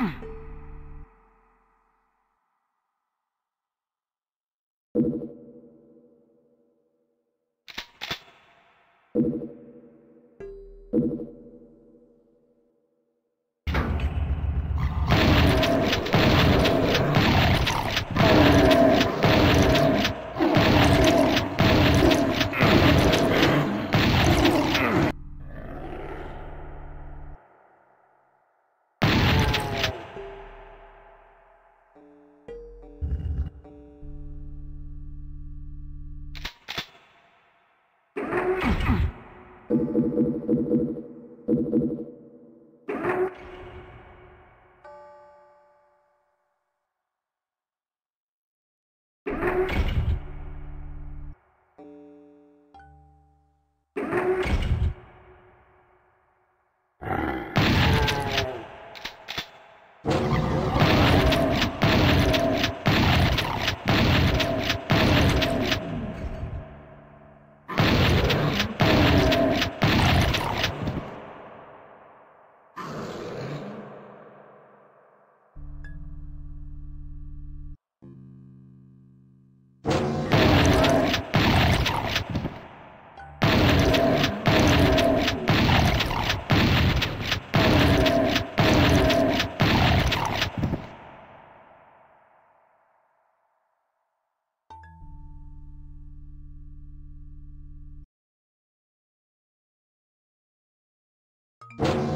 Mm. You